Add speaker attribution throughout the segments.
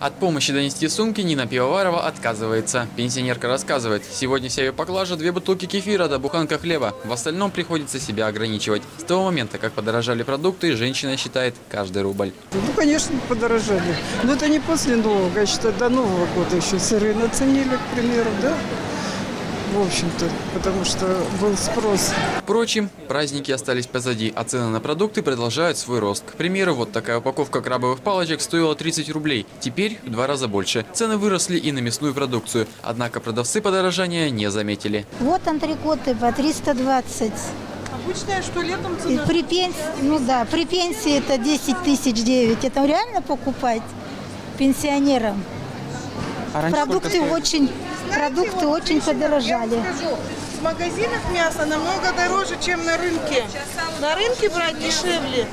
Speaker 1: От помощи донести сумки Нина Пивоварова отказывается. Пенсионерка рассказывает, сегодня вся ее поклажа – две бутылки кефира да буханка хлеба. В остальном приходится себя ограничивать. С того момента, как подорожали продукты, женщина считает каждый рубль.
Speaker 2: Ну, конечно, подорожали. Но это не после Нового я считаю, до Нового года еще сыры наценили, к примеру, да? В общем-то, потому что был спрос.
Speaker 1: Впрочем, праздники остались позади, а цены на продукты продолжают свой рост. К примеру, вот такая упаковка крабовых палочек стоила 30 рублей, теперь в два раза больше. Цены выросли и на мясную продукцию, однако продавцы подорожания не заметили.
Speaker 3: Вот антрикоты по 320.
Speaker 4: Обычная, что летом цена?
Speaker 3: при пенсии, ну да, при пенсии это 10 тысяч 9. Это реально покупать пенсионерам? Продукты очень, продукты очень подорожали.
Speaker 4: В магазинах мясо намного дороже, чем на рынке. На рынке брать дешевле.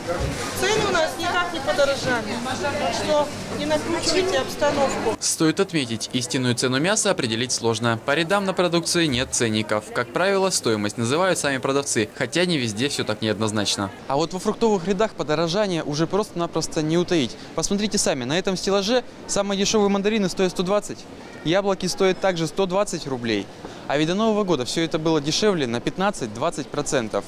Speaker 4: Цены у нас никак не подорожали. Так что не накручивайте обстановку.
Speaker 1: Стоит отметить, истинную цену мяса определить сложно. По рядам на продукции нет ценников. Как правило, стоимость называют сами продавцы, хотя не везде все так неоднозначно. А вот во фруктовых рядах подорожание уже просто-напросто не утаить. Посмотрите сами, на этом стеллаже самые дешевые мандарины стоят 120, яблоки стоят также 120 рублей. А ведь до Нового года все это было дешевле на 15-20%.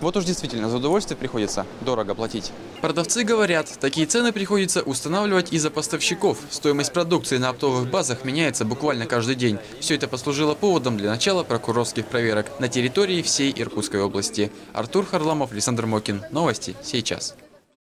Speaker 1: Вот уж действительно, за удовольствие приходится дорого платить. Продавцы говорят, такие цены приходится устанавливать из-за поставщиков. Стоимость продукции на оптовых базах меняется буквально каждый день. Все это послужило поводом для начала прокурорских проверок на территории всей Иркутской области. Артур Харламов, Александр Мокин. Новости сейчас.